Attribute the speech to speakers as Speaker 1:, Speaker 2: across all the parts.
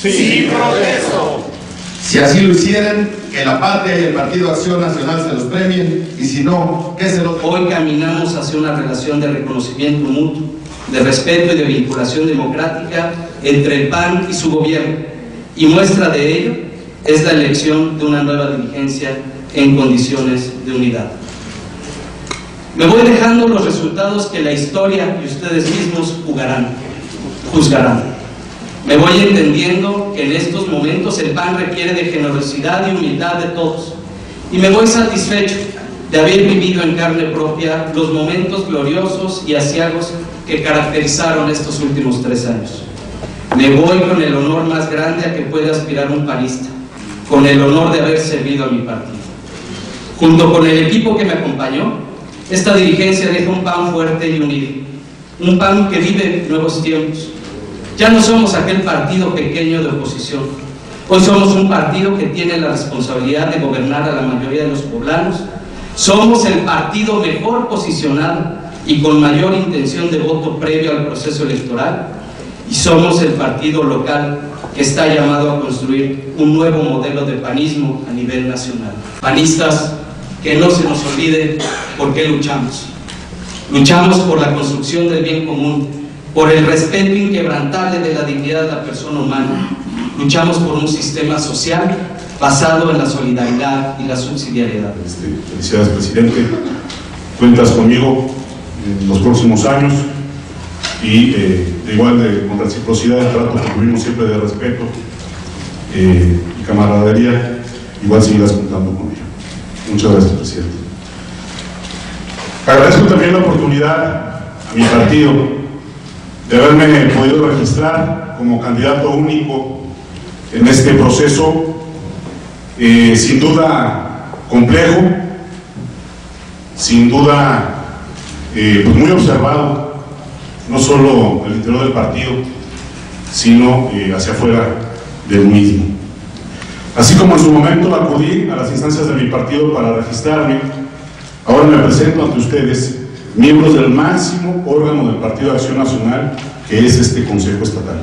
Speaker 1: Sí, protesto.
Speaker 2: Si así lo hicieran, que la patria y el Partido Acción Nacional se los premien, y si no, que se los...
Speaker 3: Hoy caminamos hacia una relación de reconocimiento mutuo, de respeto y de vinculación democrática entre el PAN y su gobierno, y muestra de ello es la elección de una nueva dirigencia en condiciones de unidad. Me voy dejando los resultados que la historia y ustedes mismos jugarán, juzgarán. Me voy entendiendo que en estos momentos el PAN requiere de generosidad y humildad de todos. Y me voy satisfecho de haber vivido en carne propia los momentos gloriosos y asiagos que caracterizaron estos últimos tres años. Me voy con el honor más grande a que puede aspirar un panista, con el honor de haber servido a mi partido. Junto con el equipo que me acompañó, esta dirigencia deja un PAN fuerte y unido, un PAN que vive nuevos tiempos, ya no somos aquel partido pequeño de oposición. Hoy somos un partido que tiene la responsabilidad de gobernar a la mayoría de los poblanos. Somos el partido mejor posicionado y con mayor intención de voto previo al proceso electoral. Y somos el partido local que está llamado a construir un nuevo modelo de panismo a nivel nacional. Panistas, que no se nos olvide por qué luchamos. Luchamos por la construcción del bien común, por el respeto inquebrantable de la dignidad de la persona humana. Luchamos por un sistema social basado en la solidaridad y la subsidiariedad.
Speaker 4: Este, felicidades, presidente. Cuentas conmigo en los próximos años y eh, igual de, con reciprocidad de trato que tuvimos siempre de respeto eh, y camaradería, igual seguirás contando con ello. Muchas gracias, presidente. Agradezco también la oportunidad a mi partido de haberme podido registrar como candidato único en este proceso, eh, sin duda complejo, sin duda eh, pues muy observado, no solo el interior del partido, sino eh, hacia afuera del mismo. Así como en su momento acudí a las instancias de mi partido para registrarme, ahora me presento ante ustedes miembros del máximo órgano del Partido de Acción Nacional, que es este Consejo Estatal.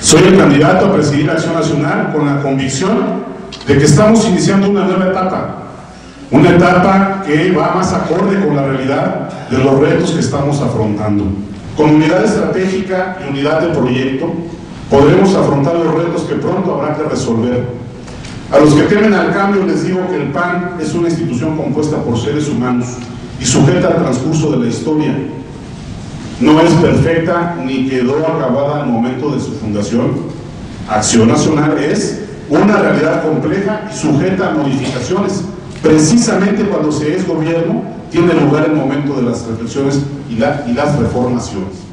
Speaker 4: Soy el candidato a presidir Acción Nacional con la convicción de que estamos iniciando una nueva etapa, una etapa que va más acorde con la realidad de los retos que estamos afrontando. Con unidad estratégica y unidad de proyecto, podremos afrontar los retos que pronto habrá que resolver. A los que temen al cambio les digo que el PAN es una institución compuesta por seres humanos y sujeta al transcurso de la historia. No es perfecta ni quedó acabada al momento de su fundación. Acción Nacional es una realidad compleja y sujeta a modificaciones. Precisamente cuando se es gobierno, tiene lugar el momento de las reflexiones y, y las reformaciones.